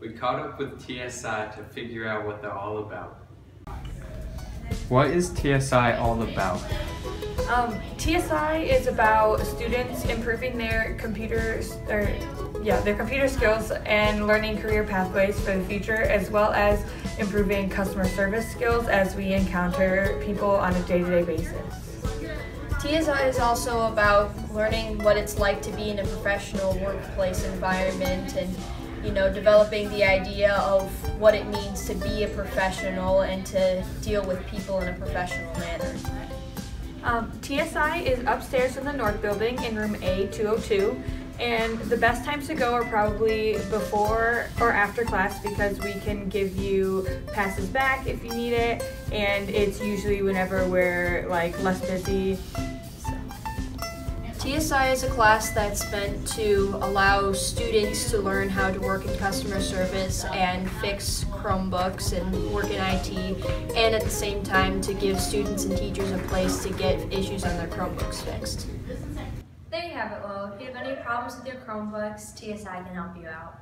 We caught up with TSI to figure out what they're all about. What is TSI all about? Um, TSI is about students improving their computer or yeah their computer skills and learning career pathways for the future, as well as improving customer service skills as we encounter people on a day-to-day basis. TSI is also about learning what it's like to be in a professional workplace environment and you know developing the idea of what it means to be a professional and to deal with people in a professional manner. Um, TSI is upstairs in the North Building in room A202, and the best times to go are probably before or after class because we can give you passes back if you need it, and it's usually whenever we're like less busy. TSI is a class that's meant to allow students to learn how to work in customer service and fix Chromebooks and work in IT, and at the same time to give students and teachers a place to get issues on their Chromebooks fixed. There you have it, Lo. If you have any problems with your Chromebooks, TSI can help you out.